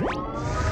you